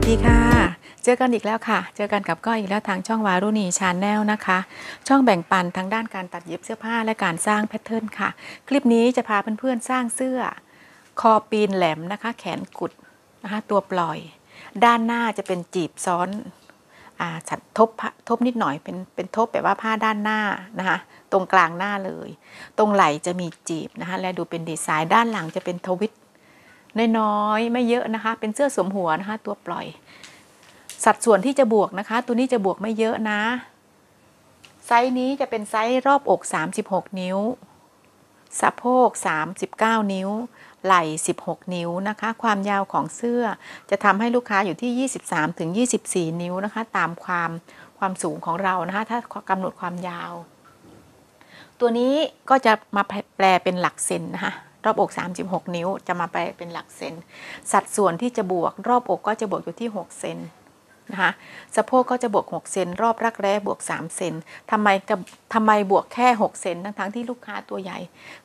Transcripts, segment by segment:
สวัสดีค่ะ เจอกันอีกแล้วค่ะ เจอกันกับก้อยอีกแล้วทางช่องวารุณีชาแนลนะคะ ช่องแบ่งปันทางด้านการตัดเย็บเสื้อผ้าและการสร้างแพทเทิร์นค่ะ คลิปนี้จะพาเพื่อนๆสร้างเสื้อ คอปีนแหลมนะคะ แขนกุดนะคะตัวปล่อย ด้านหน้าจะเป็นจีบซ้อนอ่าฉัดทบทบนิดหน่อยเป็นเป็นทบแบบว่าผ้าด้านหน้านะคะตรงกลางหน้าเลย ตรงไหล่จะมีจีบนะคะและดูเป็นดีไซน์ด้านหลังจะเป็นทวิต น้อยๆไม่เยอะนะคะ เป็นเสื้อสวมหัวนะคะ ตัวปล่อย สัดส่วนที่จะบวกนะคะ ตัวนี้จะบวกไม่เยอะนะ ไซส์นี้จะเป็นไซส์รอบอก 36 นิ้ว สะโพก 39 นิ้ว ไหล่ 16 นิ้วนะคะ ความยาวของเสื้อจะทำให้ลูกค้าอยู่ที่ 23ถึง24 นิ้วนะคะ ตามความความสูงของเรานะคะ ถ้ากำหนดความยาว ตัวนี้ก็จะมาแปลเป็นหลักเซนนะคะ รอบอก 36 นิ้วจะมาแปเป็นหลักเซน สัดส่วนที่จะบวก รอบอกก็จะบวกอยู่ที่ 6 เซนนะคะสะโพกก็จะบวก 6 เซน รอบรักแร้บวก 3 เซนทำไมจะทำไมบวกแค่ 6 เซนทั้งทั้งๆที่ลูกค้าตัวใหญ่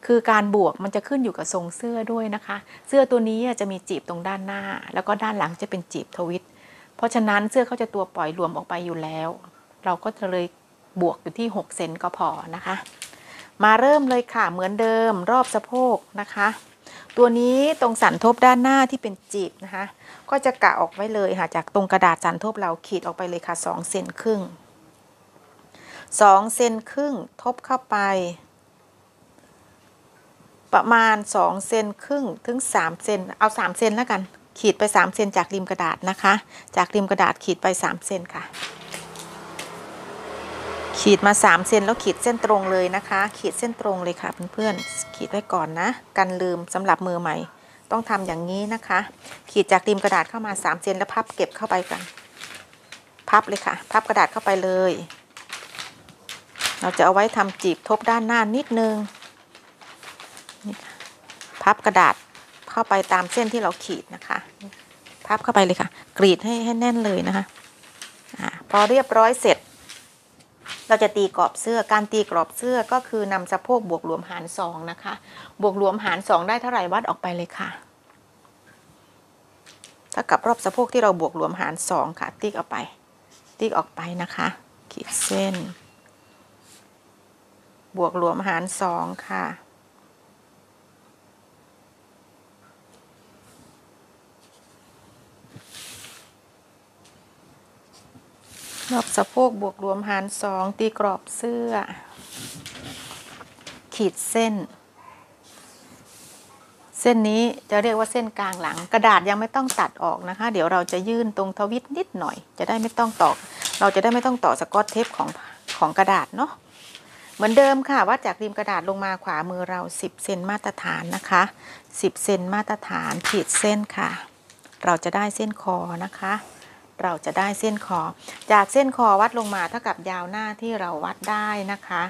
คือการบวกมันจะขึ้นอยู่กับทรงเสื้อด้วยนะคะ เสื้อตัวนี้จะมีจีบตรงด้านหน้า แล้วก็ด้านหลังจะเป็นจีบทวิต เพราะฉะนั้นเสื้อเขาจะตัวปล่อยรวมออกไปอยู่แล้ว เราก็จะเลยบวกอยู่ที่ 6 เซนก็พอนะคะ มาเริ่มเลยค่ะเหมือนเดิมรอบสะโพกนะคะ ตัวนี้ตรงสันทบด้านหน้าที่เป็นจีบนะคะ ก็จะกะออกไว้เลยค่ะจากตรงกระดาษสันทบเราขีดออกไปเลยค่ะ2เซนครึ่ง2เซนครึ่งทบเข้าไป ประมาณ2เซนครึ่งถึง3เซนเอา3เซนแล้วกัน ขีดไป3เซนจากริมกระดาษนะคะ จากริมกระดาษขีดไป3เซนค่ะ ขีดมา 3 เซนแล้วขีดเส้นตรงเลยนะคะ ขีดเส้นตรงเลยค่ะเพื่อนๆขีดไว้ก่อนนะ กันลืมสำหรับมือใหม่ ต้องทำอย่างนี้นะคะ ขีดจากริมกระดาษเข้ามา 3 เซนแล้วพับเก็บเข้าไปกัน พับเลยค่ะ พับกระดาษเข้าไปเลย เราจะเอาไว้ทำจีบทบด้านหน้านิดนึงพับกระดาษเข้าไปตามเส้นที่เราขีดนะคะ พับเข้าไปเลยค่ะ กรีดให้ให้แน่นเลยนะคะอาพอเรียบร้อยเสร็จ เราจะตีกรอบเสื้อ การตีกรอบเสื้อก็คือนำสะโพกบวกรวมหารสองนะคะ บวกรวมหารสองได้เท่าไหร่วัดออกไปเลยค่ะถ้ากับรอบสะโพกที่เราบวกรวมหารสองค่ะ ติ๊กออกไป ติ๊กออกไปนะคะ ขีดเส้น บวกรวมหารสองค่ะ รอบสะโพกบวกรวมหารสองตีกรอบเสื้อ ขีดเส้น เส้นนี้จะเรียกว่าเส้นกลางหลัง กระดาษยังไม่ต้องตัดออกนะคะ เดี๋ยวเราจะยื่นตรงทวิตนิดหน่อย จะได้ไม่ต้องต่อเราจะได้ไม่ต้องต่อสกอตเทปของของกระดาษเนาะเหมือนเดิมค่ะวัดจากริมกระดาษลงมาขวามือเรา 10 เซนมาตรฐานนะคะ 10 เซนมาตรฐานขีดเส้นค่ะ เราจะได้เส้นคอนะคะ เราจะได้เส้นคอ จากเส้นคอวัดลงมาเท่ากับยาวหน้าที่เราวัดได้นะคะ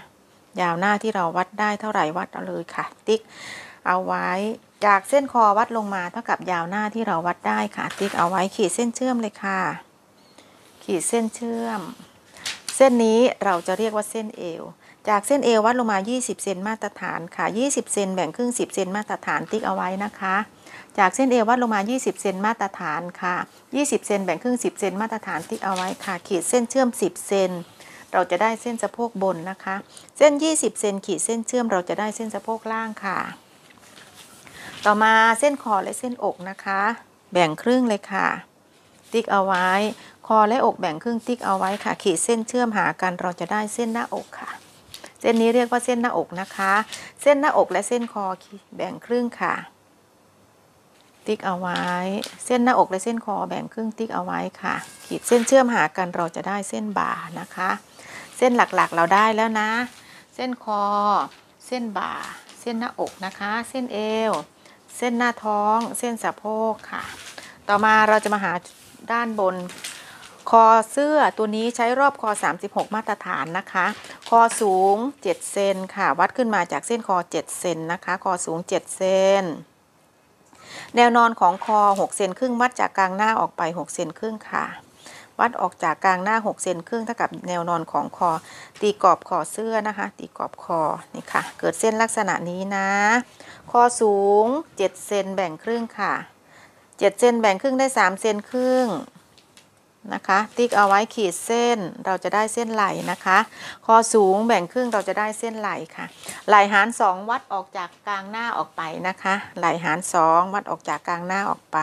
ยาวหน้าที่เราวัดได้เท่าไหร่วัดเอาเลยค่ะ ติ๊กเอาไว้จากเส้นคอวัดลงมาเท่ากับยาวหน้าที่เราวัดได้ค่ะ ติ๊กเอาไว้ขีดเส้นเชื่อมเลยค่ะ ขีดเส้นเชื่อม เส้นนี้เราจะเรียกว่าเส้นเอวจากเส้นเอววัดลงมา 20 เซนมาตรฐานค่ะ 20 เซนแบ่งครึ่ง 10 เซนมาตรฐานติ๊กเอาไว้นะคะ จากเส้นเอววัดลงมา 20 เซนมาตรฐานค่ะ 20 เซนแบ่งครึ่ง 10 เซนมาตรฐานติ๊กเอาไว้ค่ะ ขีดเส้นเชื่อม 10 เซนเราจะได้เส้นสะโพกบนนะคะ เส้น 20 เซนขีดเส้นเชื่อมเราจะได้เส้นสะโพกล่างค่ะ ต่อมาเส้นคอและเส้นอกนะคะ แบ่งครึ่งเลยค่ะ ติ๊กเอาไว้ คอและอกแบ่งครึ่งติ๊กเอาไว้ค่ะ ขีดเส้นเชื่อมหากันเราจะได้เส้นหน้าอกค่ะ เส้นนี้เรียกว่าเส้นหน้าอกนะคะ เส้นหน้าอกและเส้นคอแบ่งครึ่งค่ะ ติ๊กเอาไว้ เส้นหน้าอกและเส้นคอแบ่งครึ่งติ๊กเอาไว้ค่ะ ขีดเส้นเชื่อมหากันเราจะได้เส้นบ่านะคะ เส้นหลักๆเราได้แล้วนะ เส้นคอ เส้นบ่า เส้นหน้าอกนะคะ เส้นเอว เส้นหน้าท้อง เส้นสะโพกค่ะ ต่อมาเราจะมาหาด้านบน คอเสื้อตัวนี้ใช้รอบคอ 36 มาตรฐานนะคะ คอสูง 7 เซนค่ะ วัดขึ้นมาจากเส้นคอ 7 เซนนะคะ คอสูง 7 เซน แนวนอนของคอ 6 เซนครึ่งวัดจากกลางหน้าออกไป 6 เซนครึ่งค่ะ วัดออกจากกลางหน้า 6 เซนครึ่งเท่ากับแนวนอนของคอ ตีกรอบคอเสื้อนะคะ ตีกรอบคอนี่ค่ะ เกิดเส้นลักษณะนี้นะ คอสูง 7 เซนแบ่งครึ่งค่ะ 7 เซนแบ่งครึ่งได้ 3 เซนครึ่ง นะคะ ติ๊กเอาไว้ขีดเส้นเราจะได้เส้นไหลนะคะ คอสูงแบ่งครึ่งเราจะได้เส้นไหลค่ะ ไหลหารสองวัดออกจากกลางหน้าออกไปนะคะ ไหลหารสองวัดออกจากกลางหน้าออกไป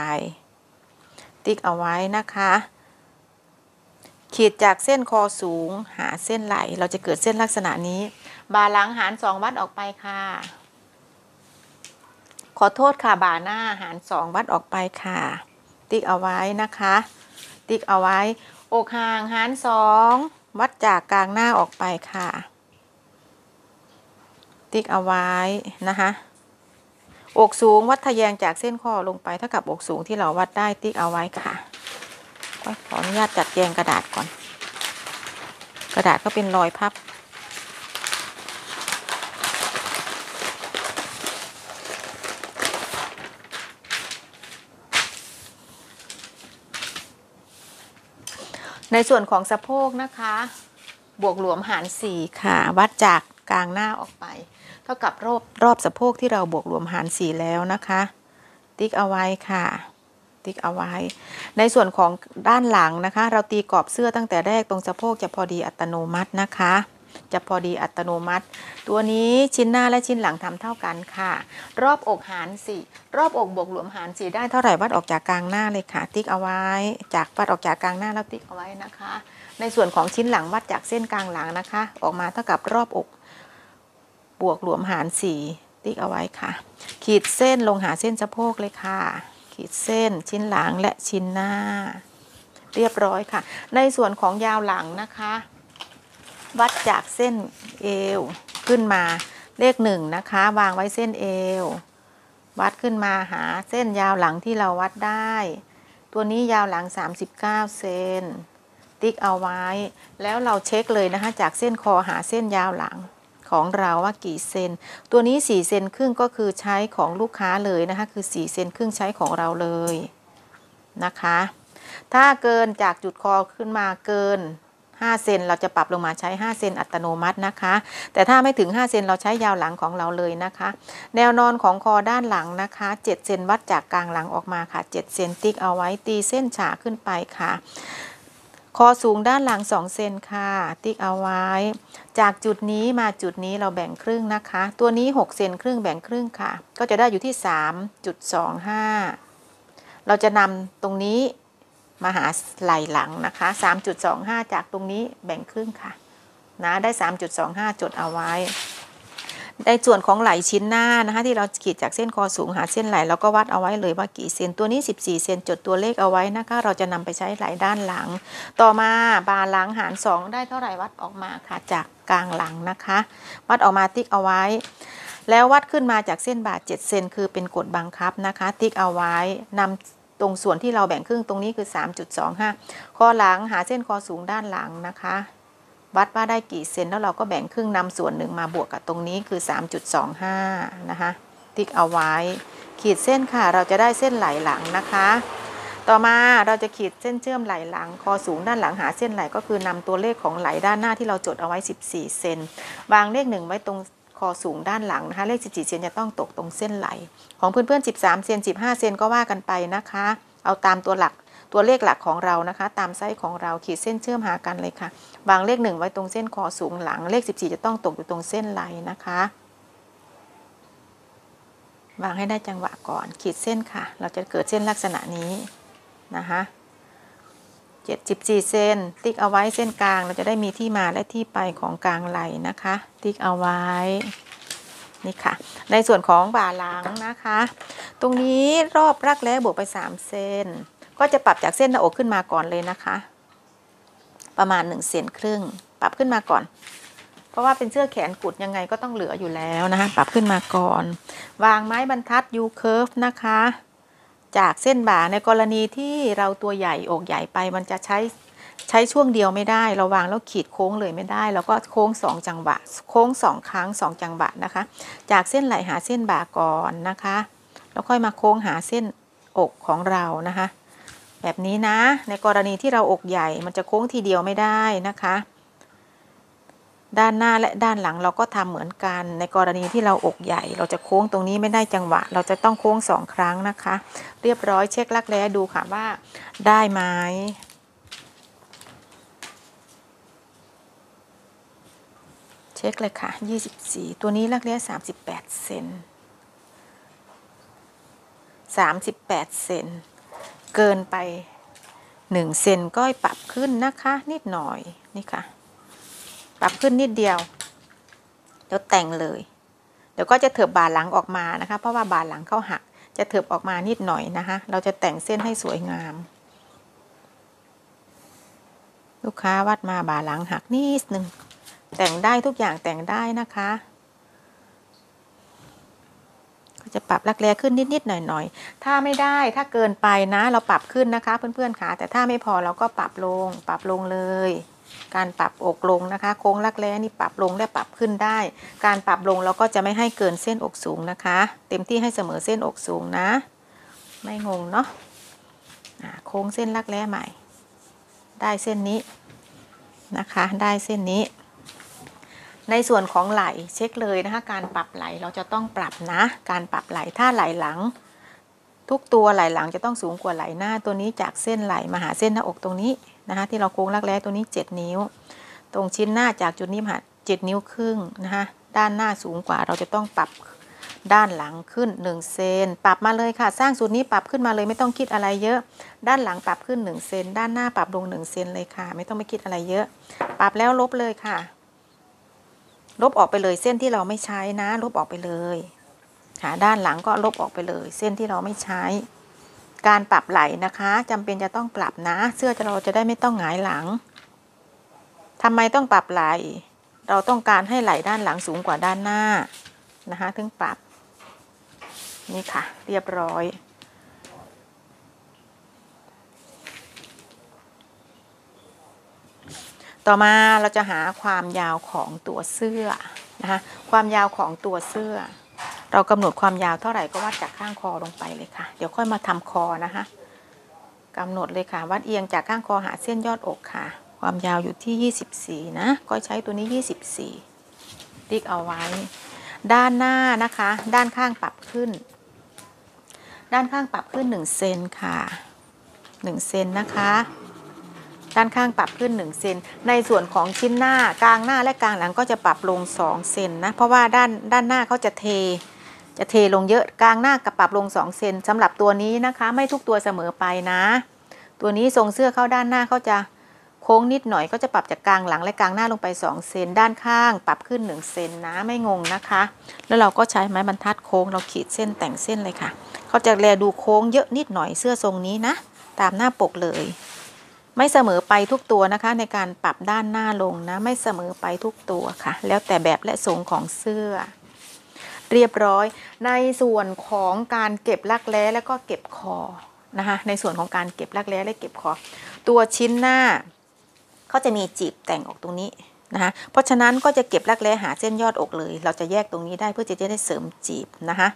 ติ๊กเอาไว้นะคะ ขีดจากเส้นคอสูงหาเส้นไหล่เราจะเกิดเส้นลักษณะนี้ บ่าหลังหารสองวัดออกไปค่ะ ขอโทษค่ะบ่าหน้าหารสองวัดออกไปค่ะ ติ๊กเอาไว้นะคะ ติ๊กเอาไว้ อกห่างหารสองวัดจากกลางหน้าออกไปค่ะ ติ๊กเอาไว้นะคะ อกสูงวัดทะแยงจากเส้นคอลงไปเท่ากับอกสูงที่เราวัดได้ติ๊กเอาไว้ค่ะขออนุญาตจัดแยงกระดาษก่อน กระดาษก็เป็นรอยพับ ในส่วนของสะโพกนะคะ บวกหลวมหารสี่ค่ะ วัดจากกลางหน้าออกไป เท่ากับรอบรอบสะโพกที่เราบวกลวมหารสี่แล้วนะคะ ติ๊กเอาไว้ค่ะ ติ๊กเอาไว้ ในส่วนของด้านหลังนะคะ เราตีกรอบเสื้อตั้งแต่แรกตรงสะโพกจะพอดีอัตโนมัตินะคะ จะพอดีอัตโนมัติ ตัวนี้ชิ้นหน้าและชิ้นหลังทำเท่ากันค่ะ รอบอกหารสี่รอบอกบวกหลวมหารสี่ได้เท่าไหร่วัดออกจากกลางหน้าเลยค่ะ ติ๊กเอาไว้ จากวัดออกจากกลางหน้าแล้วติ๊กเอาไว้นะคะ ในส่วนของชิ้นหลังวัดจากเส้นกลางหลังนะคะ ออกมาเท่ากับรอบอก บวกหลวมหารสี่ติ๊กเอาไว้ค่ะ ขีดเส้นลงหาเส้นสะโพกเลยค่ะ ขีดเส้นชิ้นหลังและชิ้นหน้า เรียบร้อยค่ะ ในส่วนของยาวหลังนะคะ วัดจากเส้นเอวขึ้นมาเลขหนึ่งนะคะ วางไว้เส้นเอว วัดขึ้นมาหาเส้นยาวหลังที่เราวัดได้ ตัวนี้ยาวหลัง 39 เซนติ๊กเอาไว้ แล้วเราเช็คเลยนะคะ จากเส้นคอหาเส้นยาวหลังของเราว่ากี่เซน ตัวนี้ 4 เซนครึ่งก็คือใช้ของลูกค้าเลยนะคะ คือ 4 เซนครึ่งใช้ของเราเลยนะคะ ถ้าเกินจากจุดคอขึ้นมาเกิน 5 เซนเราจะปรับลงมาใช้ 5 เซนอัตโนมัตินะคะ แต่ถ้าไม่ถึง 5 เซนเราใช้ยาวหลังของเราเลยนะคะ แนวนอนของคอด้านหลังนะคะ 7 เซนวัดจากกลางหลังออกมาค่ะ 7 เซนติ๊กเอาไว้ตีเส้นฉากขึ้นไปค่ะคอสูงด้านหลัง 2 เซนค่ะ ติ๊กเอาไว้ จากจุดนี้มาจุดนี้เราแบ่งครึ่งนะคะ ตัวนี้ 6 เซนครึ่งแบ่งครึ่งค่ะ ก็จะได้อยู่ที่ 3.25 เราจะนำตรงนี้ มาหาไหลหลังนะคะ 3.25 จากตรงนี้แบ่งครึ่งค่ะนะได้ 3.25 จดเอาไว้ในส่วนของไหลชิ้นหน้านะคะที่เราขีดจากเส้นคอสูงหาเส้นไหลเราก็วัดเอาไว้เลยว่ากี่เซนตัวนี้ 14 เซนจดตัวเลขเอาไว้นะคะเราจะนำไปใช้ไหลด้านหลัง ต่อมาบาหลังหาร 2 ได้เท่าไหร่วัดออกมาค่ะจากกลางหลังนะคะ วัดออกมาติ๊กเอาไว้ แล้ววัดขึ้นมาจากเส้นบาด7เซนคือเป็นกฎบังคับนะคะ ติ๊กเอาไว้นำ ตรงส่วนที่เราแบ่งครึ่งตรงนี้คือ 3.25 คอหลังหาเส้นคอสูงด้านหลังนะคะ วัดว่าได้กี่เซนแล้วเราก็แบ่งครึ่งนำส่วนหนึ่งมาบวกกับตรงนี้คือ 3.25 นะคะ ติ๊กเอาไว้ ขีดเส้นค่ะ เราจะได้เส้นไหลหลังนะคะ ต่อมาเราจะขีดเส้นเชื่อมไหลหลัง คอสูงด้านหลังหาเส้นไหลก็คือนำตัวเลขของไหลด้านหน้าที่เราจดเอาไว้ 14 เซน วางเลขหนึ่งไว้ตรง อสูงด้านหลังนะคะ เลข 14 เซนจะต้องตกตรงเส้นไหล ของเพื่อนๆ 13 เซน 15 เซนก็ว่ากันไปนะคะ เอาตามตัวหลักตัวเลขหลักของเรานะคะ ตามไซส์ของเราขีดเส้นเชื่อมหากันเลยค่ะ วางเลขหนึ่งไว้ตรงเส้นคอสูงหลัง เลข 14 จะต้องตกอยู่ตรงเส้นไหลนะคะวางให้ได้จังหวะก่อน ขีดเส้นค่ะ เราจะเกิดเส้นลักษณะนี้นะคะ 74 เซนติ๊กเอาไว้เส้นกลางเราจะได้มีที่มาและที่ไปของกลางไหลนะคะ ติ๊กเอาไว้นี่ค่ะ ในส่วนของบ่าหลังนะคะ ตรงนี้รอบรักแร้บวกไป 3 เซนก็จะปรับจากเส้นหน้าอกขึ้นมาก่อนเลยนะคะ ประมาณ1เซนครึ่ง ปรับขึ้นมาก่อน เพราะว่าเป็นเสื้อแขนกุดยังไงก็ต้องเหลืออยู่แล้วนะคะ ปรับขึ้นมาก่อน วางไม้บรรทัด U curve นะคะ จากเส้นบ่าในกรณีที่เราตัวใหญ่อกใหญ่ไป มันจะใช้ใช้ช่วงเดียวไม่ได้เราวางแล้วขีดโค้งเลยไม่ได้ แล้วก็โค้งสองจังหวะ โค้งสองครั้งสองจังหวะนะคะ จากเส้นไหลหาเส้นบ่าก่อนนะคะ แล้วค่อยมาโค้งหาเส้นอกของเรานะคะ แบบนี้นะ ในกรณีที่เราอกใหญ่มันจะโค้งทีเดียวไม่ได้นะคะ ด้านหน้าและด้านหลังเราก็ทำเหมือนกัน ในกรณีที่เราอกใหญ่ เราจะโค้งตรงนี้ไม่ได้จังหวะ เราจะต้องโค้งสองครั้งนะคะ เรียบร้อยเช็คลักแร้ดูค่ะว่าได้ไหมเช็คเลยค่ะ 24 ตัวนี้ลักแร้38 เซน38 เซนเกินไป 1 เซนก็ปรับขึ้นนะคะ นิดหน่อยนี่ค่ะ ปรับขึ้นนิดเดียว เดี๋ยวแต่งเลย เดี๋ยวก็จะเถิบบาหลังออกมานะคะ เพราะว่าบาหลังเข้าหัก จะเถิบออกมานิดหน่อยนะคะ เราจะแต่งเส้นให้สวยงาม ลูกค้าวัดมาบาหลังหักนิดนึง แต่งได้ทุกอย่างแต่งได้นะคะก็จะปรับรักแร้ขึ้นนิดๆหน่อยๆ ถ้าไม่ได้ถ้าเกินไปนะ เราปรับขึ้นนะคะ เพื่อนๆค่ะแต่ถ้าไม่พอเราก็ปรับลง ปรับลงเลย การปรับอกลงนะคะ โค้งรักแร้นี่ปรับลงและปรับขึ้นได้ การปรับลงเราก็จะไม่ให้เกินเส้นอกสูงนะคะ เต็มที่ให้เสมอเส้นอกสูงนะ ไม่งงเนาะโค้งเส้นรักแร้ใหม่ ได้เส้นนี้นะคะ ได้เส้นนี้ ในส่วนของไหลเช็คเลยนะคะ การปรับไหลเราจะต้องปรับนะ การปรับไหลถ้าไหลหลังทุกตัวไหลหลังจะต้องสูงกว่าไหลหน้าตัวนี้จากเส้นไหลมาหาเส้นหน้าอกตรงนี้ นะคะที่เราโค้งรักแร้ตัวนี้ 7 นิ้ว ตรงชิ้นหน้าจากจุดนี้มา7นิ้วครึ่งนะคะด้านหน้าสูงกว่าเราจะต้องปรับด้านหลังขึ้น1เซนปรับมาเลยค่ะ สร้างสูตรนี้ปรับขึ้นมาเลยไม่ต้องคิดอะไรเยอะ ด้านหลังปรับขึ้น1เซนด้านหน้าปรับลง1เซนเลยค่ะ ไม่ต้องไปคิดอะไรเยอะ ปรับแล้วลบเลยค่ะ ลบออกไปเลยเส้นที่เราไม่ใช้นะ ลบออกไปเลยหาด้านหลังก็ลบออกไปเลย เส้นที่เราไม่ใช้ การปรับไหลนะคะจำเป็นจะต้องปรับนะ เสื้อเราจะได้ไม่ต้องหงายหลังทำไมต้องปรับไหล เราต้องการให้ไหลด้านหลังสูงกว่าด้านหน้านะคะถึงปรับ นี่ค่ะ เรียบร้อยต่อมาเราจะหาความยาวของตัวเสื้อนะคะความยาวของตัวเสื้อ เรากำหนดความยาวเท่าไหร่ก็วัดจากข้างคอลงไปเลยค่ะ เดี๋ยวค่อยมาทำคอนะคะกำหนดเลยค่ะ วัดเอียงจากข้างคอหาเส้นยอดอกค่ะ ความยาวอยู่ที่ 24 นะ ก็ใช้ตัวนี้ 24 ติ๊กเอาไว้ ด้านหน้านะคะ ด้านข้างปรับขึ้น ด้านข้างปรับขึ้น 1 เซนค่ะ 1 เซนนะคะ ด้านข้างปรับขึ้น 1 เซน ในส่วนของชิ้นหน้ากลางหน้าและกลางหลังก็จะปรับลง 2 เซนนะ เพราะว่าด้านด้านหน้าเขาจะเท จะเทลงเยอะกลางหน้ากับปรับลง 2 เซนสำหรับตัวนี้นะคะ ไม่ทุกตัวเสมอไปนะ ตัวนี้ทรงเสื้อเข้าด้านหน้าเขาจะโค้งนิดหน่อยก็จะปรับจากกลางหลังและกลางหน้าลงไป 2 เซนด้านข้าง ปรับขึ้น 1 เซนนะไม่งงนะคะ แล้วเราก็ใช้ไม้บรรทัดโค้งเราขีดเส้นแต่งเส้นเลยค่ะ เขาจะแลดูโค้งเยอะนิดหน่อยเสื้อทรงนี้นะ ตามหน้าปกเลย ไม่เสมอไปทุกตัวนะคะ ในการปรับด้านหน้าลงนะ ไม่เสมอไปทุกตัวค่ะ แล้วแต่แบบและทรงของเสื้อ เรียบร้อย ในส่วนของการเก็บรักแร้แล้วก็เก็บคอนะคะในส่วนของการเก็บรักแร้และเก็บคอตัวชิ้นหน้าเขาจะมีจีบแต่งออกตรงนี้นะคะเพราะฉะนั้นก็จะเก็บรักแร้หาเส้นยอดอกเลย เราจะแยกตรงนี้ได้เพื่อจะได้เสริมจีบนะคะ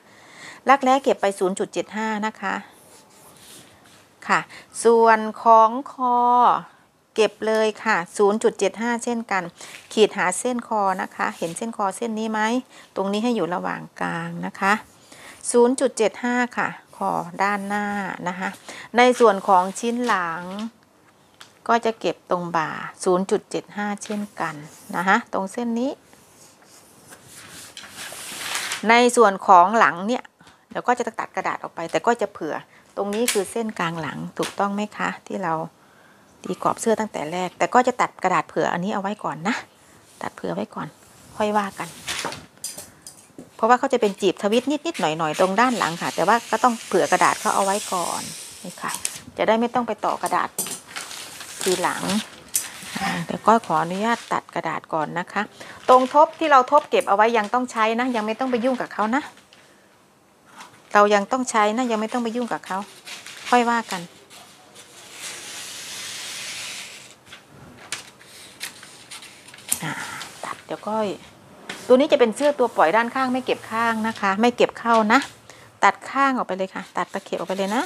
รักแร้เก็บไป 0.75 นะคะค่ะ ส่วนของคอ เก็บเลยค่ะ 0.75 เช่นกัน ขีดหาเส้นคอนะคะ เห็นเส้นคอเส้นนี้ไหม ตรงนี้ให้อยู่ระหว่างกลางนะคะ 0.75 ค่ะ คอด้านหน้านะคะ ในส่วนของชิ้นหลัง ก็จะเก็บตรงบ่า 0.75 เช่นกันนะคะตรงเส้นนี้ ในส่วนของหลังเนี่ยเดี๋ยวก็จะตัดกระดาษออกไป แต่ก็จะเผื่อตรงนี้คือเส้นกลางหลังถูกต้องไหมคะ ที่เรา ตีกรอบเสื้อตั้งแต่แรก แต่ก็จะตัดกระดาษเผื่ออันนี้เอาไว้ก่อนนะ ตัดเผื่อไว้ก่อน ค่อยว่ากัน เพราะว่าเขาจะเป็นจีบทวิตนิดๆหน่อยๆตรงด้านหลังค่ะ แต่ว่าก็ต้องเผื่อกระดาษเขาเอาไว้ก่อนนี่ค่ะ จะได้ไม่ต้องไปต่อกระดาษทีหลังอ่าเดี๋ยวก็ขออนุญาตตัดกระดาษก่อนนะคะ ตรงทบที่เราทบเก็บเอาไว้ยังต้องใช้นะ ยังไม่ต้องไปยุ่งกับเขานะ เรายังต้องใช้นะยังไม่ต้องไปยุ่งกับเขา ค่อยว่ากัน อ่า ตัดเดี๋ยวก็ตัวนี้จะเป็นเสื้อตัวปล่อยด้านข้างไม่เก็บข้างนะคะ ไม่เก็บเข้านะ ตัดข้างออกไปเลยค่ะ ตัดตะเข็บออกไปเลยนะ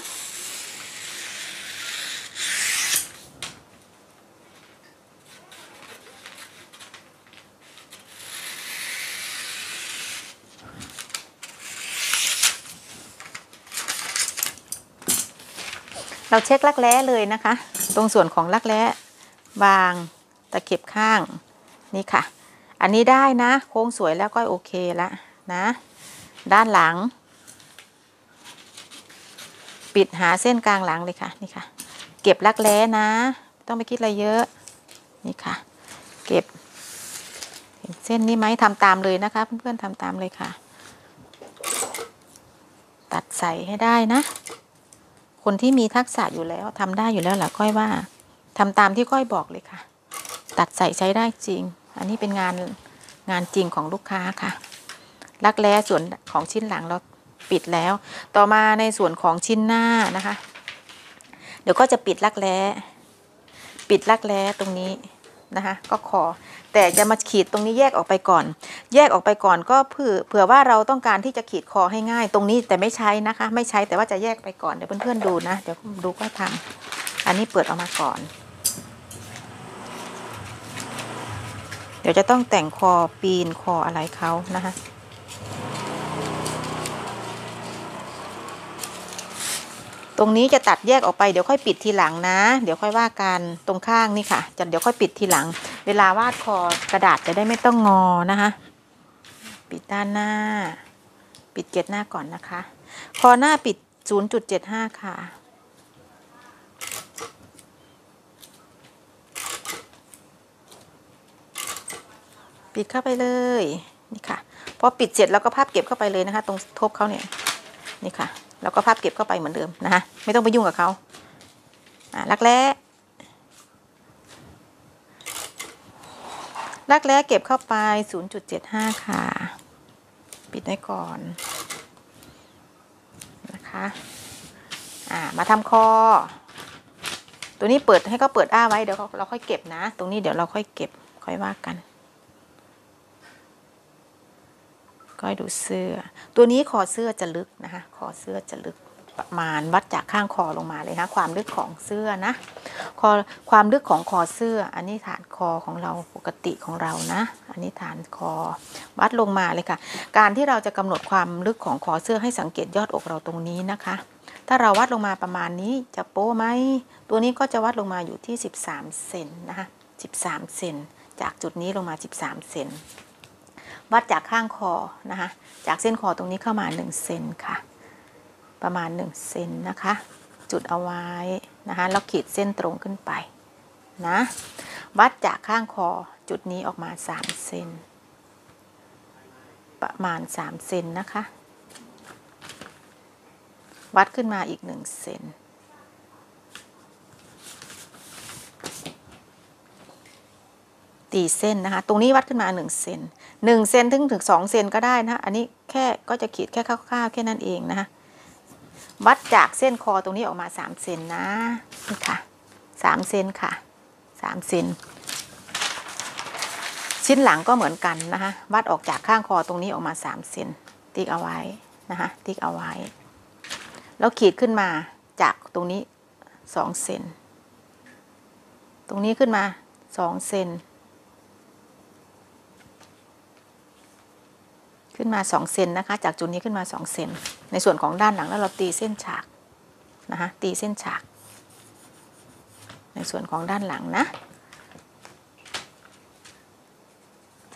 เราเช็คลักแร้เลยนะคะ ตรงส่วนของลักแร้วางตะเข็บข้าง นี่ค่ะ อันนี้ได้นะ โค้งสวยแล้วก็โอเคแล้วนะ ด้านหลัง ปิดหาเส้นกลางหลังเลยค่ะ นี่ค่ะ เก็บรักแร้นะไม่ต้องไปคิดอะไรเยอะ นี่ค่ะ เก็บเห็นเส้นนี้ไหมทำตามเลยนะคะ เพื่อนๆทำตามเลยค่ะ ตัดใส่ให้ได้นะ คนที่มีทักษะอยู่แล้วทำได้อยู่แล้วแหละก้อยว่าทำตามที่ก้อยบอกเลยค่ะ ตัดใส่ใช้ได้จริง อันนี้เป็นงานงานจริงของลูกค้าค่ะ รักแร้ส่วนของชิ้นหลังเราปิดแล้ว ต่อมาในส่วนของชิ้นหน้านะคะ เดี๋ยวก็จะปิดรักแร้ปิดรักแร้ตรงนี้นะคะก็คอแต่จะมาขีดตรงนี้แยกออกไปก่อน แยกออกไปก่อนก็เผื่อเผื่อว่าเราต้องการที่จะขีดคอให้ง่าย ตรงนี้แต่ไม่ใช้นะคะ ไม่ใช้แต่ว่าจะแยกไปก่อนเดี๋ยวเพื่อนๆดูนะ เดี๋ยวดูก็ทำอันนี้เปิดออกมาก่อน เดี๋ยวจะต้องแต่งคอปีนคออะไรเขานะคะตรงนี้จะตัดแยกออกไปเดี๋ยวค่อยปิดทีหลังนะ เดี๋ยวค่อยว่ากันตรงข้างนี่ค่ะจะเดี๋ยวค่อยปิดทีหลัง เวลาวาดคอกระดาษจะได้ไม่ต้องงอนะคะ ปิดด้านหน้า ปิดเกล็ดหน้าก่อนนะคะ คอหน้าปิด 0.75 ค่ะ ปิดเข้าไปเลยนี่ค่ะพอปิดเสร็จแล้วก็พับเก็บเข้าไปเลยนะคะ ตรงทบเขาเนี่ยนี่ค่ะ แล้วก็พับเก็บเข้าไปเหมือนเดิมนะคะไม่ต้องไปยุ่งกับเขาอ่ารักแร้รักแร้เก็บเข้าไป 0.75 ค่ะ ปิดไว้ก่อนนะคะอ่ามาทำคอ ตัวนี้เปิดให้ก็เปิดอ้าไว้เดี๋ยวเราค่อยเก็บนะ ตรงนี้เดี๋ยวเราค่อยเก็บค่อยว่ากัน ก็ให้ดูเสื้อ ตัวนี้คอเสื้อจะลึกนะคะคอเสื้อจะลึกประมาณวัดจากข้างคอลงมาเลยนะความลึกของเสื้อนะคอความลึกของคอเสื้อ อันนี้ฐานคอของเราปกติของเรานะ อันนี้ฐานคอวัดลงมาเลยค่ะ การที่เราจะกำหนดความลึกของคอเสื้อให้สังเกตยอดอกเราตรงนี้นะคะ ถ้าเราวัดลงมาประมาณนี้จะโป้ไหมตัวนี้ก็จะวัดลงมาอยู่ที่ 13 เซนนะคะ13 เซนจากจุดนี้ลงมา 13 เซน วัดจากข้างคอนะคะ จากเส้นคอตรงนี้เข้ามา1เซนค่ะ ประมาณ1เซนนะคะ จุดเอาไว้นะคะแล้วขีดเส้นตรงขึ้นไปนะ วัดจากข้างคอจุดนี้ออกมา3เซนประมาณ3เซนนะคะ วัดขึ้นมาอีก1เซนตีเส้นนะคะ ตรงนี้วัดขึ้นมา1เซน 1เซนถึงถึง2เซนก็ได้นะอันนี้แค่ก็จะขีดแค่คร่าวๆแค่นั้นเองนะคะวัดจากเส้นคอตรงนี้ออกมา3เซนนะนี่ค่ะ3เซนค่ะ3เซนชิ้นหลังก็เหมือนกันนะคะวัดออกจากข้างคอตรงนี้ออกมา3เซนติ๊กเอาไว้นะคะติ๊กเอาไว้ แล้วขีดขึ้นมาจากตรงนี้2เซนตรงนี้ขึ้นมา2เซน ขึ้นมา2เซนนะคะ จากจุดนี้ขึ้นมา2เซนในส่วนของด้านหลังแล้วเราตีเส้นฉากนะคะตีเส้นฉาก ในส่วนของด้านหลังนะ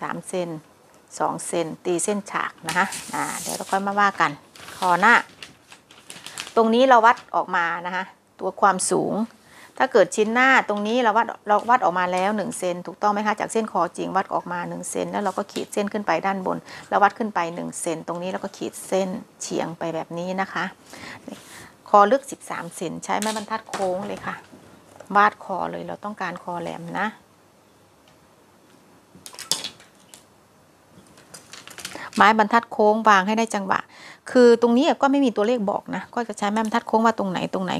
3เซน2เซนตีเส้นฉากนะคะอ่าเดี๋ยวเราค่อยมาว่ากันคอหน้า ตรงนี้เราวัดออกมานะคะตัวความสูง ถ้าเกิดชิ้นหน้าตรงนี้เราวัดเราวัดออกมาแล้ว1เซนถูกต้องไหมคะจากเส้นคอจริงวัดออกมา1เซนแล้วเราก็ขีดเส้นขึ้นไปด้านบนแล้ววัดขึ้นไป1เซนตรงนี้แล้วก็ขีดเส้นเฉียงไปแบบนี้นะคะ คอลึก 13เซนใช้ไม้บรรทัดโค้งเลยค่ะ วาดคอเลยเราต้องการคอแหลมนะไม้บรรทัดโค้งวางให้ได้จังหวะ คือตรงนี้ก็ไม่มีตัวเลขบอกนะ ก็จะใช้ไม้บรรทัดโค้งว่าตรงไหนตรงไหน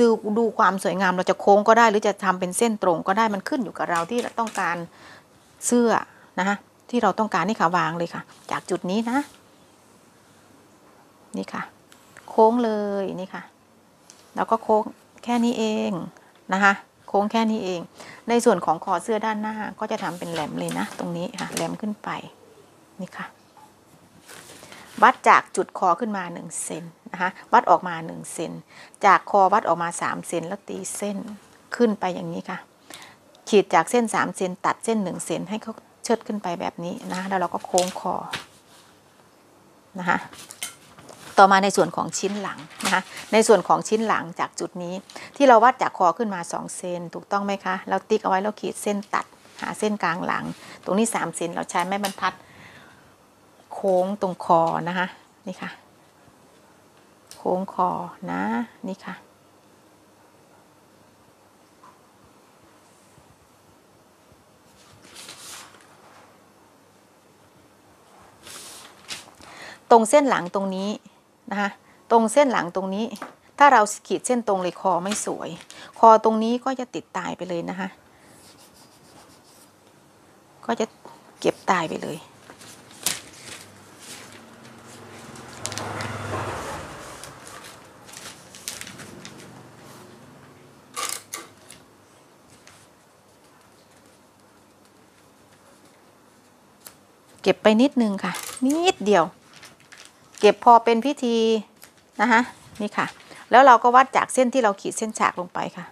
ดูดูความสวยงามเราจะโค้งก็ได้หรือจะทำเป็นเส้นตรงก็ได้มันขึ้นอยู่กับเราที่เราต้องการเสื้อนะคะที่เราต้องการนี่ค่ะวางเลยค่ะ จากจุดนี้นะ นี่ค่ะ โค้งเลยนี่ค่ะ แล้วก็โค้งแค่นี้เองนะคะ โค้งแค่นี้เอง ในส่วนของคอเสื้อด้านหน้าก็จะทำเป็นแหลมเลยนะ ตรงนี้ค่ะแหลมขึ้นไปนี่ค่ะ วัดจากจุดคอขึ้นมา1เซนนะคะวัดออกมา1เซนจากคอวัดออกมา3เซนแล้วตีเส้นขึ้นไปอย่างนี้ค่ะ ขีดจากเส้น3เซนตัดเส้น1เซนให้เขาเชิดขึ้นไปแบบนี้นะแล้วเราก็โค้งคอนะคะต่อมาในส่วนของชิ้นหลังนะคะในส่วนของชิ้นหลังจากจุดนี้ ที่เราวัดจากคอขึ้นมา 2 เซนถูกต้องไหมคะ เราติ๊กเอาไว้แล้วขีดเส้นตัดหาเส้นกลางหลัง ตรงนี้ 3 เซนเราใช้ไม้บรรทัด โค้งตรงคอนะคะนี่ค่ะ โค้งคอนะนี่ค่ะ ตรงเส้นหลังตรงนี้นะคะตรงเส้นหลังตรงนี้ ถ้าเราขีดเส้นตรงเลยคอไม่สวย คอตรงนี้ก็จะติดตายไปเลยนะคะก็จะเก็บตายไปเลย เก็บไปนิดนึงค่ะ นิดเดียว เก็บพอเป็นพิธีนะคะนี่ค่ะ แล้วเราก็วัดจากเส้นที่เราขีดเส้นฉากลงไปค่ะ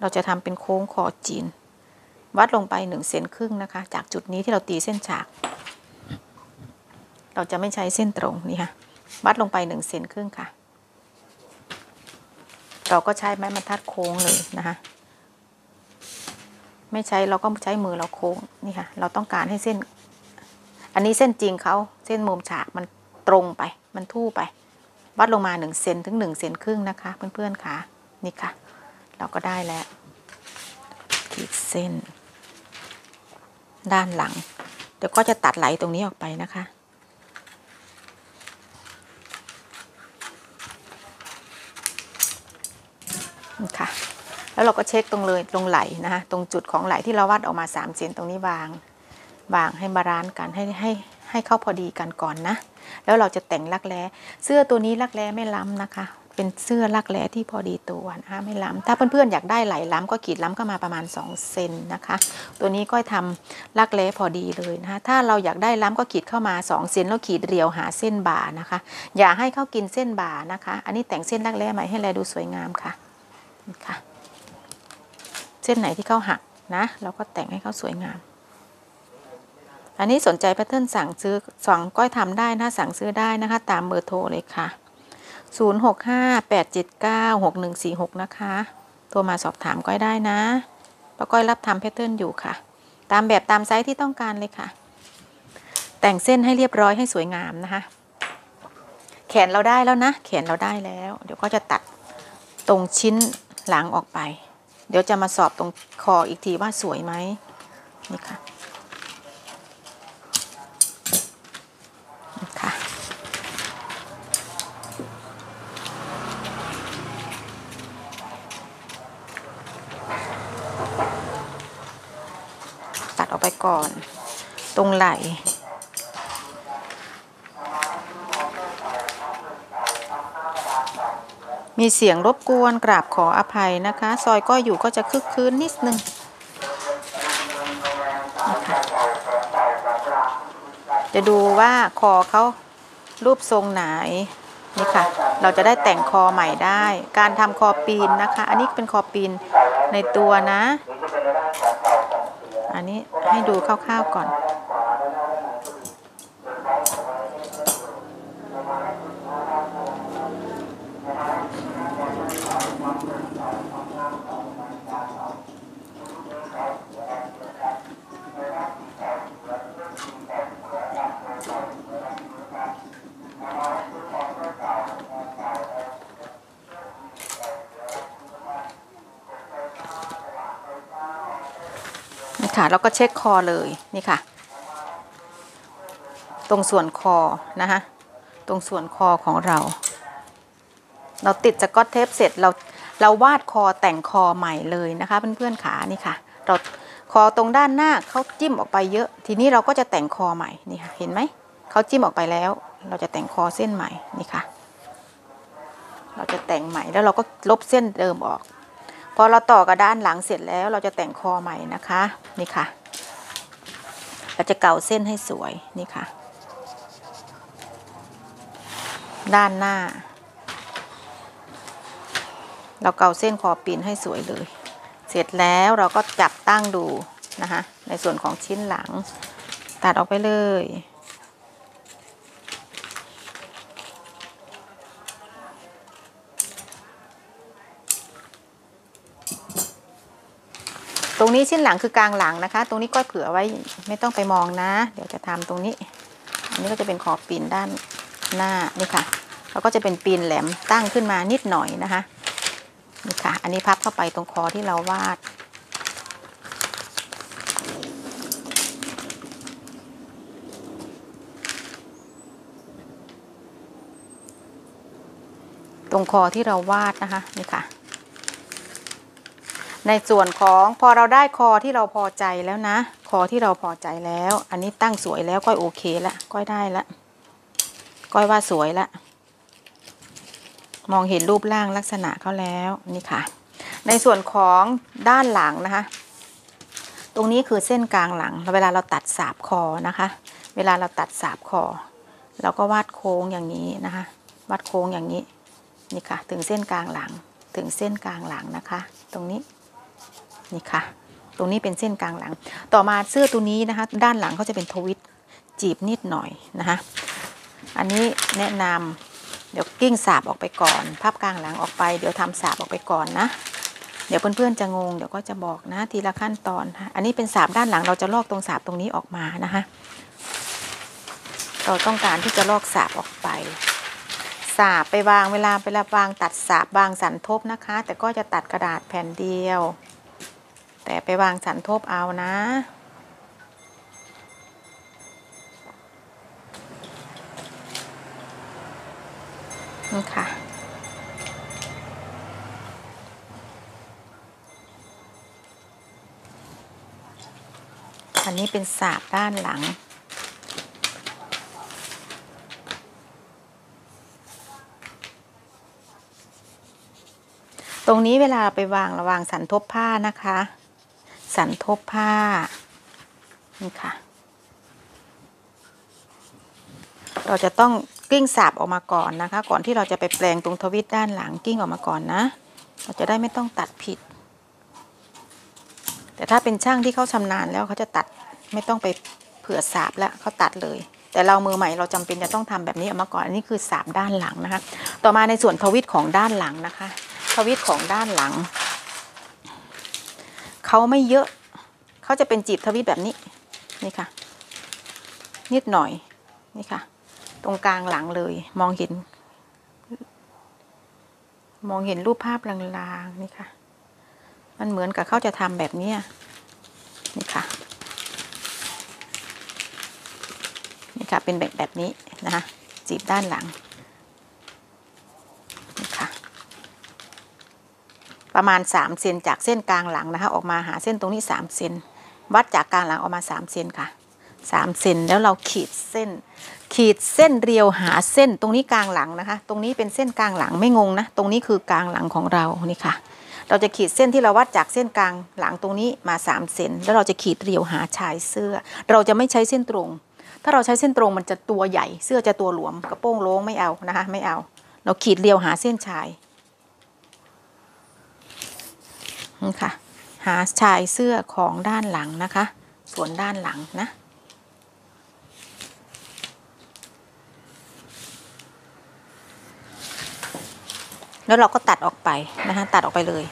เราจะทำเป็นโค้งคอจีน วัดลงไปหนึ่งเซนครึ่งนะคะ จากจุดนี้ที่เราตีเส้นฉาก เราจะไม่ใช้เส้นตรงนี่ค่ะวัดลงไปหนึ่งเซนครึ่งค่ะ เราก็ใช้ไม้บรรทัดโค้งเลยนะคะไม่ใช้เราก็ใช้มือเราโค้งนี่ค่ะ เราต้องการให้เส้น อันนี้เส้นจริงเขาเส้นมุมฉากมันตรงไป มันทู่ไป วัดลงมาหนึ่งเซนถึงหนึ่งเซนครึ่งนะคะ เพื่อนๆค่ะนี่ค่ะ เราก็ได้แล้ว ขีดเส้น ด้านหลัง เดี๋ยวก็จะตัดไหลตรงนี้ออกไปนะคะ นี่ค่ะ แล้วเราก็เช็คตรงเลยตรงไหล่นะคะตรงจุดของไหล่ที่เราวัดออกมา3เซนตรงนี้วาง วางให้ balance กันให้ให้ให้เข้าพอดีกันก่อนนะ แล้วเราจะแต่งลักแร้เสื้อตัวนี้ลักแร้ไม่ล้ำนะคะ เป็นเสื้อลักแร้ที่พอดีตัวนะคะไม่ล้ำถ้าเพื่อนๆอยากได้ไหล่ล้ำก็ขีดล้ำเข้ามาประมาณ2เซนนะคะ ตัวนี้ก็ทำลักแร้พอดีเลยนะคะ ถ้าเราอยากได้ล้ำก็ขีดเข้ามา2เซนแล้วขีดเรียวหาเส้นบ่านะคะ อย่าให้เข้ากินเส้นบ่านะคะ อันนี้แต่งเส้นลักแร้ใหม่ให้แลดูสวยงามค่ะค่ะ เส้นไหนที่เขาหักนะ เราก็แต่งให้เขาสวยงาม อันนี้สนใจแพทเทิร์นสั่งซื้อสั่งก้อยทำได้นะสั่งซื้อได้นะคะ ตามเบอร์โทรเลยค่ะ 0658796146 นะคะ โทรมาสอบถามก้อยได้นะป้าก้อยรับทำแพทเทิร์นอยู่ค่ะ ตามแบบตามไซส์ที่ต้องการเลยค่ะ แต่งเส้นให้เรียบร้อยให้สวยงามนะคะ แขนเราได้แล้วนะ แขนเราได้แล้ว เดี๋ยวก็จะตัดตรงชิ้นหลังออกไป เดี๋ยวจะมาสอบตรงคออีกทีว่าสวยไหมนี่ค่ะนี่ค่ะ ตัดออก ไปก่อน ตรงไหล่มีเสียงรบกวนกราบขออภัยนะคะ ซอยก็อยู่ก็จะคึกคืนนิดนึงนะคะจะดูว่าคอเขารูปทรงไหนนี่ค่ะ เราจะได้แต่งคอใหม่ได้ การทำคอปีนนะคะ อันนี้เป็นคอปีนในตัวนะ อันนี้ให้ดูคร่าวๆก่อน ค่ะแล้วก็เช็คคอเลยนี่ค่ะ ตรงส่วนคอนะคะตรงส่วนคอของเรา เราติดสกอตเทปเสร็จเราเราวาดคอแต่งคอใหม่เลยนะคะเพื่อนๆขานี่ค่ะ เราคอตรงด้านหน้าเขาจิ้มออกไปเยอะ ทีนี้เราก็จะแต่งคอใหม่นี่ค่ะเห็นไหมเขาจิ้มออกไปแล้ว เราจะแต่งคอเส้นใหม่นี่ค่ะ เราจะแต่งใหม่แล้วเราก็ลบเส้นเดิมออก พอเราต่อกับด้านหลังเสร็จแล้วเราจะแต่งคอใหม่นะคะนี่ค่ะเราจะเกาเส้นให้สวยนี่ค่ะ ด้านหน้า เราเกาเส้นคอปีนให้สวยเลย เสร็จแล้วเราก็จับตั้งดูนะคะในส่วนของชิ้นหลัง ตัดออกไปเลย รงนี้ชิ้นหลังคือกลางหลังนะคะ ตรงนี้ก็เผื่อไว้ไม่ต้องไปมองนะ เดี๋ยวจะทำตรงนี้ อันนี้ก็จะเป็นขอบปีนด้านหน้านี่ค่ะแล้วก็จะเป็นปีนแหลมตั้งขึ้นมานิดหน่อยนะคะนี่ค่ะ อันนี้พับเข้าไปตรงคอที่เราวาด ตรงคอที่เราวาดนะคะนี่ค่ะ ในส่วนของพอเราได้คอที่เราพอใจแล้วนะ คอที่เราพอใจแล้ว อันนี้ตั้งสวยแล้วก้อยโอเคละก้อยได้ละก้อยว่าสวยละมองเห็นรูปร่างลักษณะเขาแล้วนี่ค่ะ ในส่วนของด้านหลังนะคะ ตรงนี้คือเส้นกลางหลัง เวลาเราตัดสาบคอนะคะ เวลาเราตัดสาบคอเราก็วาดโค้งอย่างนี้นะคะ วาดโค้งอย่างนี้นี่ค่ะ ถึงเส้นกลางหลัง ถึงเส้นกลางหลังนะคะ ตรงนี้ นี่ค่ะ ตรงนี้เป็นเส้นกลางหลัง ต่อมาเสื้อตัวนี้นะคะ ด้านหลังก็จะเป็นทวิตจีบนิดหน่อยนะคะอันนี้แนะนำเดี๋ยวกิ้งสาบออกไปก่อนพับกลางหลังออกไป เดี๋ยวทำสาบออกไปก่อนนะ เดี๋ยวเพื่อนๆจะงง เดี๋ยวก็จะบอกนะทีละขั้นตอนค่ะอันนี้เป็นสาบด้านหลังเราจะลอกตรงสาบตรงนี้ออกมานะคะเราต้องการที่จะลอกสาบออกไป สาบไปวางเวลาเวลาวางตัดสาบวางสันทบนะคะ แต่ก็จะตัดกระดาษแผ่นเดียว แต่ไปวางสันทบเอานะ นี่ค่ะ อันนี้เป็นสาบด้านหลังตรงนี้เวลาไปวางระวางสันทบผ้านะคะ สันทบผ้า นี่ค่ะ เราจะต้องกลิ้งสาบออกมาก่อนนะคะ ก่อนที่เราจะไปแปลงตรงทวิตด้านหลังกลิ้งออกมาก่อนนะ เราจะได้ไม่ต้องตัดผิด แต่ถ้าเป็นช่างที่เขาชำนาญแล้วเขาจะตัดไม่ต้องไปเผื่อสาบแล้วเขาตัดเลย แต่เรามือใหม่เราจำเป็นจะต้องทำแบบนี้ออกมาก่อนอันนี้คือสาบด้านหลังนะคะ ต่อมาในส่วนทวิตของด้านหลังนะคะ ทวิตของด้านหลัง เขาไม่เยอะเขาจะเป็นจีบทวิตแบบนี้นี่ค่ะ นิดหน่อยนี่ค่ะ ตรงกลางหลังเลย มองเห็น มองเห็นรูปภาพลางๆนี่ค่ะ มันเหมือนกับเขาจะทำแบบนี้นี่ค่ะนี่ค่ะเป็นแบบแบบนี้นะคะจีบด้านหลัง นี่ค่ะ ประมาณ3เซนจากเส้นกลางหลังนะคะ ออกมาหาเส้นตรงนี้3เซนวัดจากกลางหลังออกมา3เซนค่ะ3เซนแล้วเราขีดเส้น ขีดเส้นเรียวหาเส้นตรงนี้กลางหลังนะคะ ตรงนี้เป็นเส้นกลางหลังไม่งงนะ ตรงนี้คือกลางหลังของเรานี่ค่ะ เราจะขีดเส้นที่เราวัดจากเส้นกลางหลังตรงนี้มา3เซนแล้วเราจะขีดเรียวหาชายเสื้อ เราจะไม่ใช้เส้นตรง ถ้าเราใช้เส้นตรงมันจะตัวใหญ่ เสื้อจะตัวหลวมกระโปรงโล้งไม่เอานะคะ ไม่เอา เราขีดเรียวหาเส้นชาย นี่ค่ะ หาชายเสื้อของด้านหลังนะคะ ส่วนด้านหลังนะแล้วเราก็ตัดออกไปนะคะตัดออกไปเลย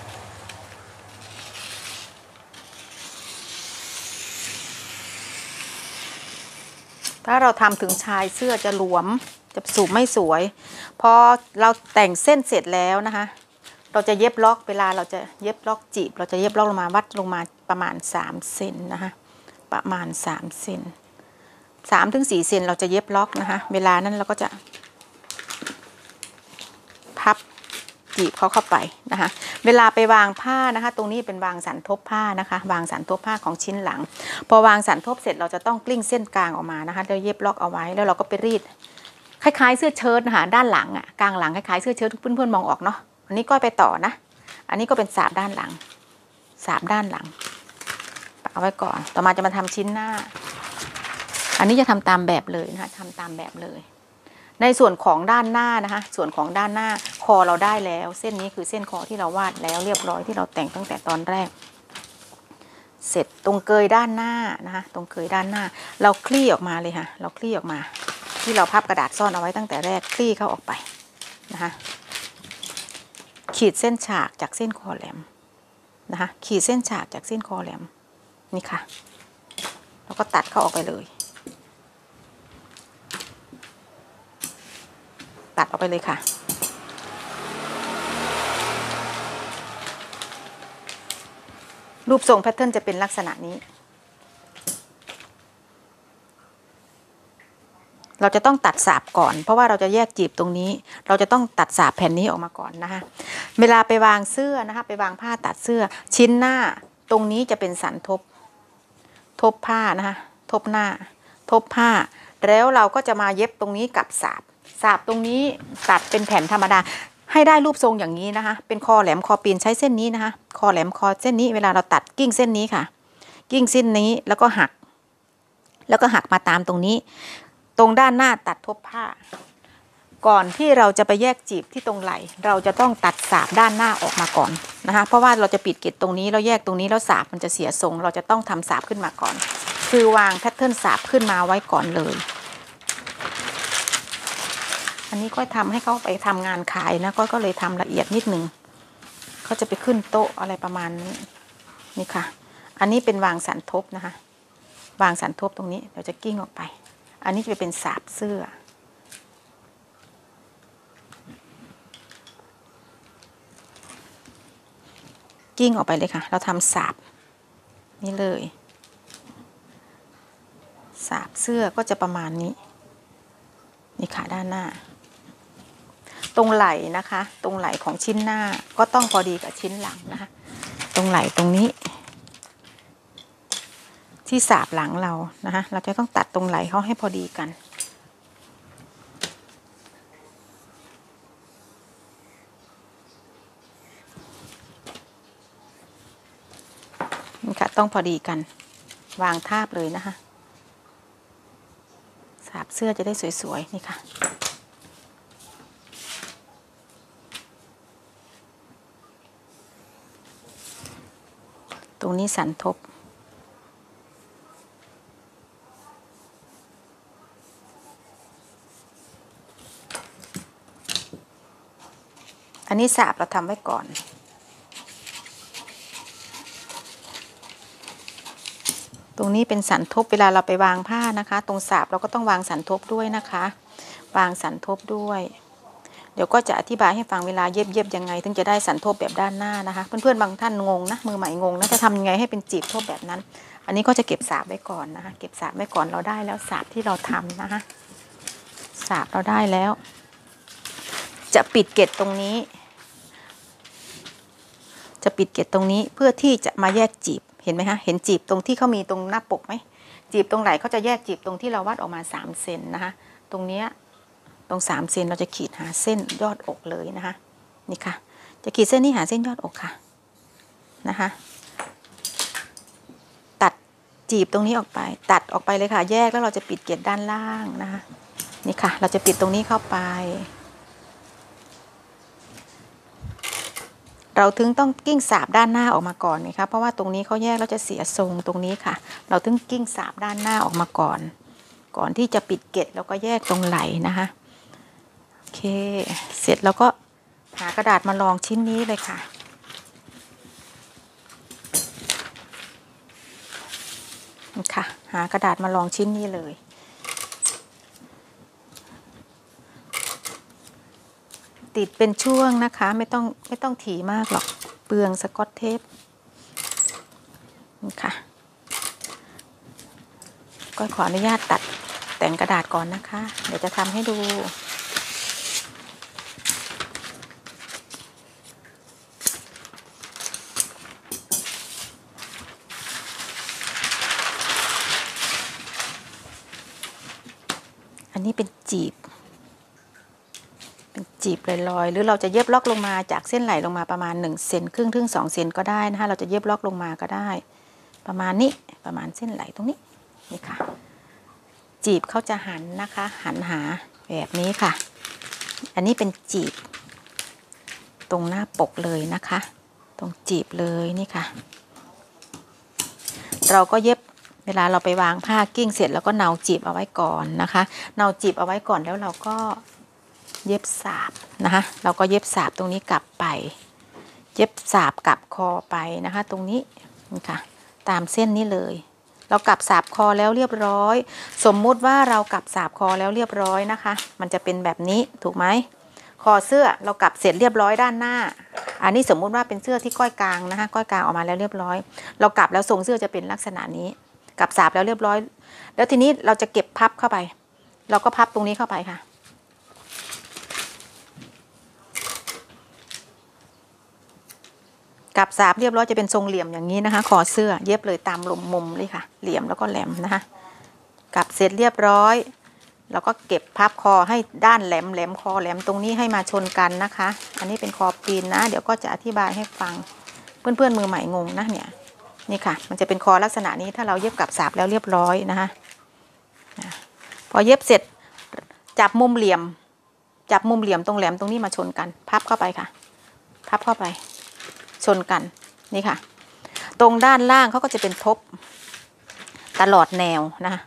ถ้าเราทำถึงชายเสื้อจะหลวม จะสูบไม่สวย พอเราแต่งเส้นเสร็จแล้วนะคะ เราจะเย็บล็อกเวลาเราจะเย็บล็อกจีบ เราจะเย็บล็อกลงมาวัดลงมาประมาณ3เซนนะคะประมาณ3เซนสามถึงสี่เซนเราจะเย็บล็อกนะคะเวลานั้นเราก็จะ พับจีบเขาเข้าไปนะคะเวลาไปวางผ้านะคะ ตรงนี้เป็นวางสันทบผ้านะคะ วางสันทบผ้าของชิ้นหลัง พอวางสันทบเสร็จเราจะต้องกลิ้งเส้นกลางออกมานะคะแล้วเย็บล็อกเอาไว้แล้วเราก็ไปรีดคล้ายๆเสื้อเชิ้ตนะคะด้านหลังอะกลางหลังคล้ายๆเสื้อเชิ้ตเพื่อนๆมองออกเนาะ อันนี้ก็ไปต่อนะ อันนี้ก็เป็นสาบด้านหลัง สาบด้านหลังเอาไว้ก่อน ต่อมาจะมาทำชิ้นหน้า อันนี้จะทำตามแบบเลยนะคะทำตามแบบเลย ในส่วนของด้านหน้านะคะ ส่วนของด้านหน้าคอเราได้แล้ว เส้นนี้คือเส้นคอที่เราวาดแล้วเรียบร้อยที่เราแต่งตั้งแต่ตอนแรก เสร็จตรงเกยด้านหน้านะคะ ตรงเกยด้านหน้า เราคลี่ออกมาเลยค่ะ เราคลี่ออกมา ที่เราพับกระดาษซ่อนเอาไว้ตั้งแต่แรก คลี่เข้าออกไปนะคะ ขีดเส้นฉากจากเส้นคอแหลมนะคะขีดเส้นฉากจากเส้นคอแหลมนี่ค่ะ แล้วก็ตัดเข้าออกไปเลย ตัดออกไปเลยค่ะ รูปทรงแพทเทิร์นจะเป็นลักษณะนี้ เราจะต้องตัดสาบก่อน เพราะว่าเราจะแยกจีบตรงนี้ เราจะต้องตัดสาบแผ่นนี้ออกมาก่อนนะคะ เวลาไปวางเสื้อนะคะ ไปวางผ้าตัดเสื้อ ชิ้นหน้าตรงนี้จะเป็นสันทบ ทบผ้านะคะทบหน้า ทบผ้า แล้วเราก็จะมาเย็บตรงนี้กับสาบสาบตรงนี้ตัดเป็นแผ่นธรรมดาให้ได้รูปทรงอย่างนี้นะคะ เป็นคอแหลมคอปีนใช้เส้นนี้นะคะ คอแหลมคอเส้นนี้เวลาเราตัดกิ้งเส้นนี้ค่ะ กิ้งเส้นนี้แล้วก็หัก แล้วก็หักมาตามตรงนี้ รงด้านหน้าตัดทบผ้า ก่อนที่เราจะไปแยกจีบที่ตรงไหล เราจะต้องตัดสาบด้านหน้าออกมาก่อนนะคะเพราะว่าเราจะปิดเกล็ดตรงนี้เราแยกตรงนี้แล้วสาบมันจะเสียทรง เราจะต้องทำสาบขึ้นมาก่อน คือวางแพทเทิร์นสาบขึ้นมาไว้ก่อนเลย อันนี้ก็ทำให้เขาไปทำงานขายนะก็ก็เลยทำละเอียดนิดนึงเขาจะไปขึ้นโต๊ะอะไรประมาณนี้นี่ค่ะ อันนี้เป็นวางสันทบนะคะ วางสันทบตรงนี้เราจะกิ้งออกไป อันนี้จะเป็นสาบเสื้อ กิ้งออกไปเลยค่ะ เราทำสาบนี่เลยสาบเสื้อก็จะประมาณนี้ นี่ค่ะด้านหน้า ตรงไหล่นะคะ ตรงไหล่ของชิ้นหน้าก็ต้องพอดีกับชิ้นหลังนะคะ ตรงไหล่ตรงนี้ ที่สาบหลังเรานะคะเราจะต้องตัดตรงไหลเขาให้พอดีกัน นี่ค่ะต้องพอดีกัน วางทาบเลยนะคะสาบเสื้อจะได้สวยๆ นี่ค่ะตรงนี้สันทบ อันนี้สาบเราทำไว้ก่อน ตรงนี้เป็นสันทบเวลาเราไปวางผ้านะคะ ตรงสาบเราก็ต้องวางสันทบด้วยนะคะ วางสันทบด้วย เดี๋ยวก็จะอธิบายให้ฟังเวลาเย็บเย็บยังไง ถึงจะได้สันทบแบบด้านหน้านะคะ เพื่อนๆบางท่านงงนะมือใหม่งงนะจะทำยังไงให้เป็นจีบทบแบบนั้น อันนี้ก็จะเก็บสาบไว้ก่อนนะคะเก็บสาบไว้ก่อนเราได้แล้วสาบที่เราทำนะคะสาบเราได้แล้ว จะปิดเกล็ดตรงนี้ จะปิดเกล็ดตรงนี้เพื่อที่จะมาแยกจีบเห็นไหมคะเห็นจีบตรงที่เขามีตรงหน้าปกไหมจีบตรงไหนเขาจะแยกจีบตรงที่เราวัดออกมา3เซนนะคะตรงเนี้ยตรง3เซนเราจะขีดหาเส้นยอดอกเลยนะคะนี่ค่ะ จะขีดเส้นนี้หาเส้นยอดอกค่ะนะคะตัดจีบตรงนี้ออกไป ตัดออกไปเลยค่ะ แยกแล้วเราจะปิดเกล็ดด้านล่างนะคะนี่ค่ะ เราจะปิดตรงนี้เข้าไป เราถึงต้องกิ้งสาบด้านหน้าออกมาก่อนนะคะเพราะว่าตรงนี้เขาแยกแล้วจะเสียทรงตรงนี้ค่ะ เราถึงกิ้งสาบด้านหน้าออกมาก่อน ก่อนที่จะปิดเกล็ดแล้วก็แยกตรงไหลนะคะโอเค เสร็จแล้วก็หากระดาษมาลองชิ้นนี้เลยค่ะค่ะ หากระดาษมาลองชิ้นนี้เลย ติดเป็นช่วงนะคะ ไม่ต้องไม่ต้องถี่มากหรอก เปลืองสกอตเทปนี่ค่ะก็ขออนุญาตตัดแต่งกระดาษก่อนนะคะ เดี๋ยวจะทำให้ดูอันนี้เป็นจีบ จีบลอยๆ หรือเราจะเย็บล็อกลงมาจากเส้นไหลลงมาประมาณ1เซนครึ่งถึง2เซนก็ได้นะคะเราจะเย็บล็อกลงมาก็ได้ ประมาณนี้ประมาณเส้นไหลตรงนี้นี่ค่ะ จีบเขาจะหันนะคะ หันหาแบบนี้ค่ะ อันนี้เป็นจีบ ตรงหน้าปกเลยนะคะ ตรงจีบเลยนี่ค่ะ เราก็เย็บเวลาเราไปวางผ้ากิ้งเสร็จแล้วก็เนาจีบเอาไว้ก่อนนะคะ เนาจีบเอาไว้ก่อนแล้วเราก็ เย็บสาบนะคะเราก็เย็บสาบตรงนี้กลับไป เย็บสาบกลับคอไปนะคะ ตรงนี้นี่ค่ะตามเส้นนี้เลย เรากลับสาบคอแล้วเรียบร้อย สมมุติว่าเรากลับสาบคอแล้วเรียบร้อยนะคะ มันจะเป็นแบบนี้ถูกไหมคอเสื้อเรากลับเสร็จเรียบร้อยด้านหน้า อันนี้สมมุติว่าเป็นเสื้อที่ก้อยกลางนะคะ ก้อยกลางออกมาแล้วเรียบร้อย เรากลับแล้วทรงเสื้อจะเป็นลักษณะนี้กลับสาบแล้วเรียบร้อย แล้วทีนี้เราจะเก็บพับเข้าไป เราก็พับตรงนี้เข้าไปค่ะ กับสาบเรียบร้อยจะเป็นทรงเหลี่ยมอย่างนี้นะคะ คอเสื้อเย็บเลยตามลมมุมเลยค่ะ เหลี่ยมแล้วก็แหลมนะคะกับเสร็จเรียบร้อยเราก็เก็บพับคอให้ด้านแหลมแหลมคอแหลมตรงนี้ให้มาชนกันนะคะ อันนี้เป็นคอปีนนะ เดี๋ยวก็จะอธิบายให้ฟังเพื่อนๆมือใหม่งงนะเนี่ยนี่ค่ะ มันจะเป็นคอลักษณะนี้ถ้าเราเย็บกับสาบแล้วเรียบร้อยนะคะพอเย็บเสร็จจับมุมเหลี่ยม จับมุมเหลี่ยมตรงแหลมตรงนี้มาชนกัน พับเข้าไปค่ะ พับเข้าไป ชนกันนี่ค่ะ ตรงด้านล่างเขาก็จะเป็นทบตลอดแนวนะคะ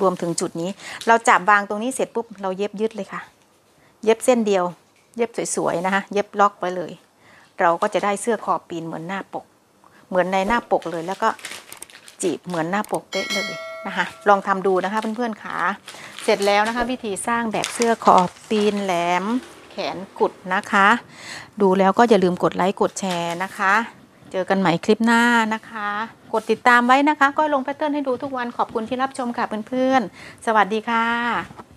รวมถึงจุดนี้ เราจับวางตรงนี้เสร็จปุ๊บเราเย็บยึดเลยค่ะ เย็บเส้นเดียว เย็บสวยๆนะคะเย็บล็อกไปเลย เราก็จะได้เสื้อคอปีนเหมือนหน้าปก เหมือนในหน้าปกเลยแล้วก็จีบเหมือนหน้าปกเป๊ะเลยนะคะลองทำดูนะคะเพื่อนๆขาเสร็จแล้วนะคะ วิธีสร้างแบบเสื้อคอปีนแหลม แขนกุดนะคะ ดูแล้วก็อย่าลืมกดไลค์กดแชร์นะคะ เจอกันใหม่คลิปหน้านะคะ กดติดตามไว้นะคะ ก็ลงแพทเทิร์นให้ดูทุกวันขอบคุณที่รับชมค่ะเพื่อนๆ สวัสดีค่ะ